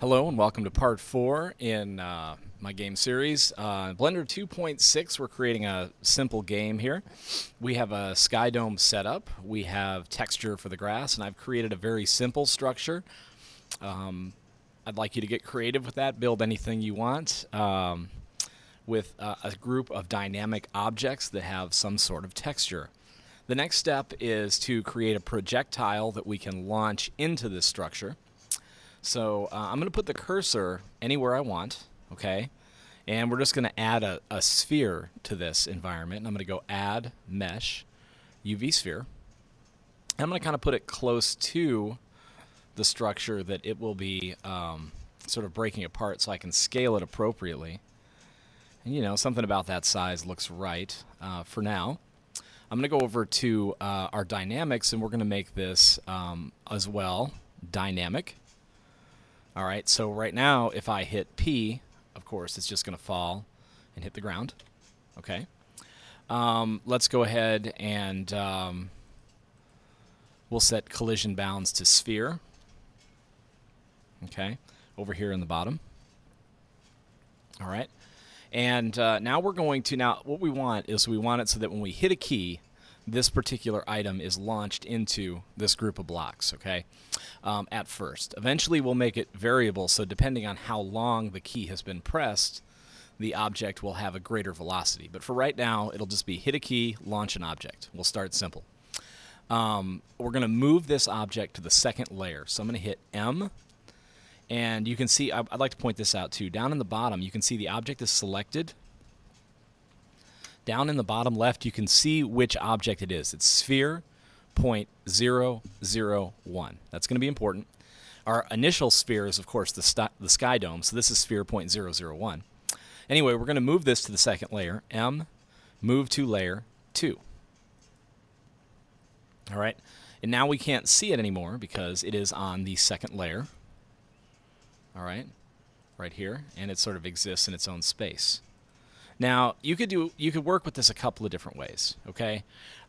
Hello and welcome to part four in uh, my game series. Uh, Blender 2.6, we're creating a simple game here. We have a sky dome setup, we have texture for the grass, and I've created a very simple structure. Um, I'd like you to get creative with that, build anything you want um, with uh, a group of dynamic objects that have some sort of texture. The next step is to create a projectile that we can launch into this structure. So uh, I'm going to put the cursor anywhere I want, okay? And we're just going to add a, a sphere to this environment. And I'm going to go add mesh UV sphere. And I'm going to kind of put it close to the structure that it will be um, sort of breaking apart so I can scale it appropriately. And you know, something about that size looks right uh, for now. I'm going to go over to uh, our dynamics and we're going to make this um, as well dynamic. All right, so right now, if I hit P, of course, it's just going to fall and hit the ground. Okay. Um, let's go ahead and um, we'll set collision bounds to sphere. Okay, over here in the bottom. All right. And uh, now we're going to, now what we want is we want it so that when we hit a key, this particular item is launched into this group of blocks, okay, um, at first. Eventually we'll make it variable, so depending on how long the key has been pressed, the object will have a greater velocity. But for right now, it'll just be hit a key, launch an object. We'll start simple. Um, we're going to move this object to the second layer. So I'm going to hit M, and you can see, I'd like to point this out too. Down in the bottom, you can see the object is selected down in the bottom left, you can see which object it is. It's sphere point zero zero one. That's going to be important. Our initial sphere is, of course, the, the sky dome, so this is sphere point zero zero one. Anyway, we're going to move this to the second layer. M, move to layer 2. All right, and now we can't see it anymore because it is on the second layer. All right, right here, and it sort of exists in its own space. Now you could do you could work with this a couple of different ways. Okay,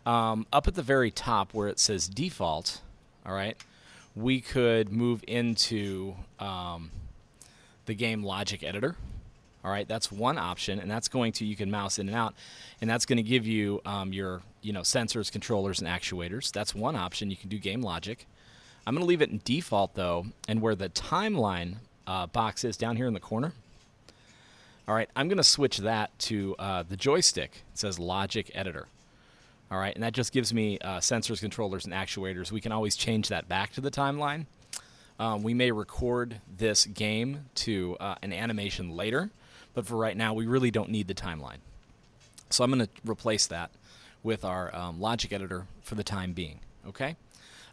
um, up at the very top where it says default, all right, we could move into um, the game logic editor. All right, that's one option, and that's going to you can mouse in and out, and that's going to give you um, your you know sensors, controllers, and actuators. That's one option. You can do game logic. I'm going to leave it in default though, and where the timeline uh, box is down here in the corner, all right, I'm going to switch that to uh, the joystick. It says Logic Editor. All right, and that just gives me uh, sensors, controllers, and actuators. We can always change that back to the timeline. Um, we may record this game to uh, an animation later, but for right now, we really don't need the timeline. So I'm going to replace that with our um, logic editor for the time being. Okay.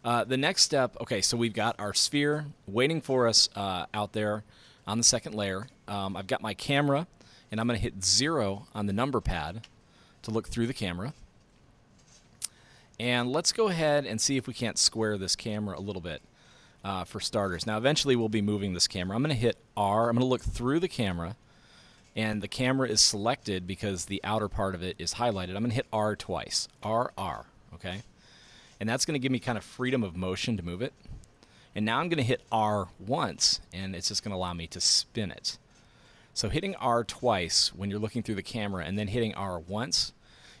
Uh, the next step. Okay, so we've got our sphere waiting for us uh, out there on the second layer. Um, I've got my camera, and I'm going to hit zero on the number pad to look through the camera. And let's go ahead and see if we can't square this camera a little bit uh, for starters. Now, eventually we'll be moving this camera. I'm going to hit R. I'm going to look through the camera, and the camera is selected because the outer part of it is highlighted. I'm going to hit R twice. R, R, okay? And that's going to give me kind of freedom of motion to move it. And now I'm going to hit R once, and it's just going to allow me to spin it. So hitting R twice when you're looking through the camera and then hitting R once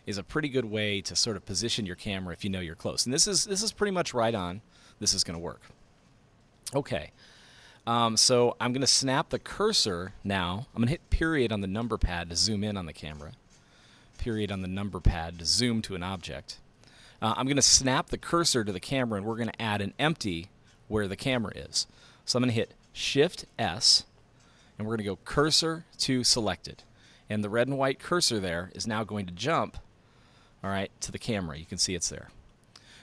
is a pretty good way to sort of position your camera if you know you're close. And this is this is pretty much right on. This is going to work. Okay. Um, so I'm going to snap the cursor now. I'm going to hit period on the number pad to zoom in on the camera. Period on the number pad to zoom to an object. Uh, I'm going to snap the cursor to the camera and we're going to add an empty where the camera is. So I'm going to hit Shift S and we're going to go cursor to selected. And the red and white cursor there is now going to jump all right, to the camera. You can see it's there.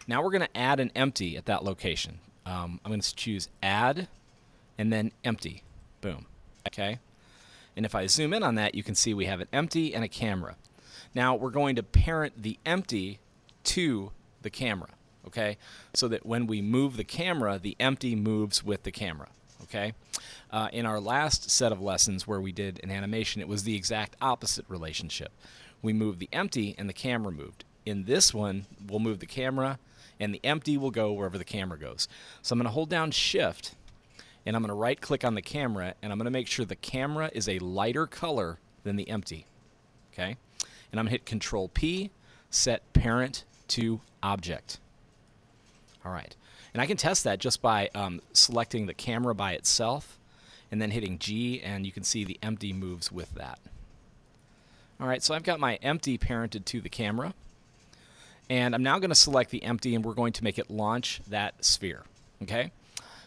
Now we're going to add an empty at that location. Um, I'm going to choose add and then empty. Boom. Okay. And if I zoom in on that, you can see we have an empty and a camera. Now we're going to parent the empty to the camera okay? So that when we move the camera, the empty moves with the camera, okay? Uh, in our last set of lessons where we did an animation, it was the exact opposite relationship. We moved the empty and the camera moved. In this one, we'll move the camera and the empty will go wherever the camera goes. So I'm going to hold down shift and I'm going to right click on the camera and I'm going to make sure the camera is a lighter color than the empty. Okay? And I'm going to hit Control P, set parent to object. All right. And I can test that just by um, selecting the camera by itself and then hitting G, and you can see the empty moves with that. All right, so I've got my empty parented to the camera. And I'm now going to select the empty, and we're going to make it launch that sphere. Okay?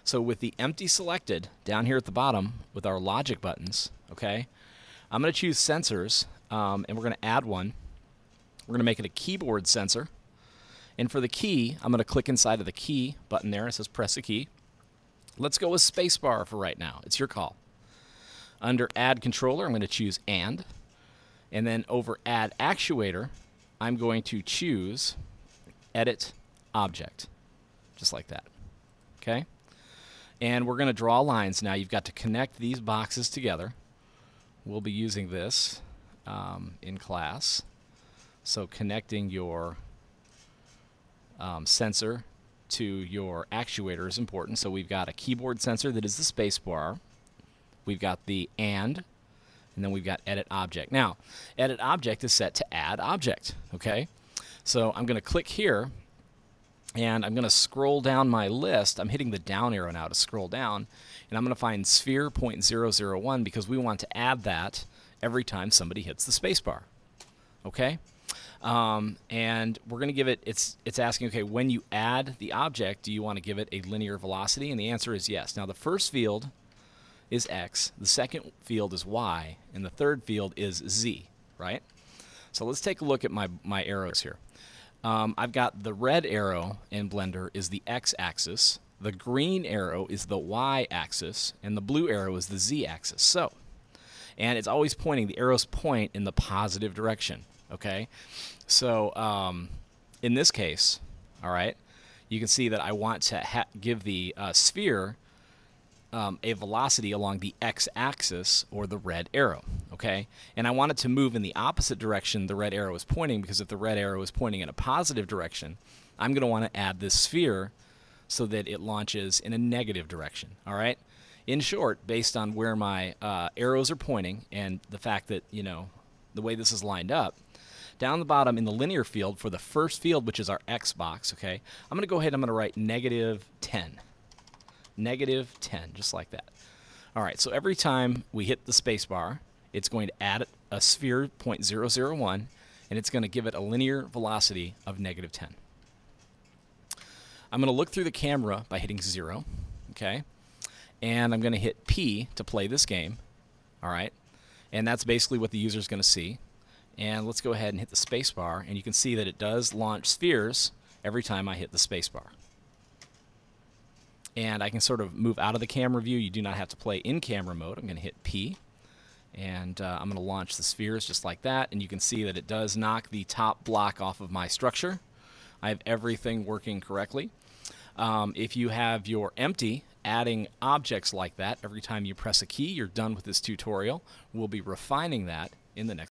So with the empty selected down here at the bottom with our logic buttons, okay, I'm going to choose sensors, um, and we're going to add one. We're going to make it a keyboard sensor. And for the key, I'm going to click inside of the key button there. It says press a key. Let's go with spacebar for right now. It's your call. Under add controller, I'm going to choose and. And then over add actuator, I'm going to choose edit object. Just like that. Okay? And we're going to draw lines now. You've got to connect these boxes together. We'll be using this um, in class. So connecting your um, sensor to your actuator is important. So we've got a keyboard sensor that is the space bar. We've got the AND, and then we've got edit object. Now, edit object is set to add object, okay? So I'm going to click here, and I'm going to scroll down my list. I'm hitting the down arrow now to scroll down, and I'm going to find sphere 0.001 because we want to add that every time somebody hits the space spacebar, okay? Um, and we're going to give it, it's, it's asking, okay, when you add the object, do you want to give it a linear velocity? And the answer is yes. Now, the first field is x, the second field is y, and the third field is z, right? So let's take a look at my, my arrows here. Um, I've got the red arrow in Blender is the x-axis, the green arrow is the y-axis, and the blue arrow is the z-axis. So, and it's always pointing, the arrows point in the positive direction okay? So um, in this case, all right, you can see that I want to give the uh, sphere um, a velocity along the x-axis or the red arrow, okay? And I want it to move in the opposite direction the red arrow is pointing because if the red arrow is pointing in a positive direction, I'm going to want to add this sphere so that it launches in a negative direction, all right? In short, based on where my uh, arrows are pointing and the fact that, you know, the way this is lined up, down the bottom in the linear field for the first field, which is our x box, okay, I'm going to go ahead and I'm going to write negative 10. Negative 10, just like that. All right, so every time we hit the space bar, it's going to add a sphere 0.001, and it's going to give it a linear velocity of negative 10. I'm going to look through the camera by hitting 0, okay? And I'm going to hit P to play this game, all right? And that's basically what the user is going to see. And let's go ahead and hit the spacebar, and you can see that it does launch spheres every time I hit the spacebar. And I can sort of move out of the camera view. You do not have to play in camera mode. I'm going to hit P, and uh, I'm going to launch the spheres just like that. And you can see that it does knock the top block off of my structure. I have everything working correctly. Um, if you have your empty adding objects like that every time you press a key, you're done with this tutorial. We'll be refining that in the next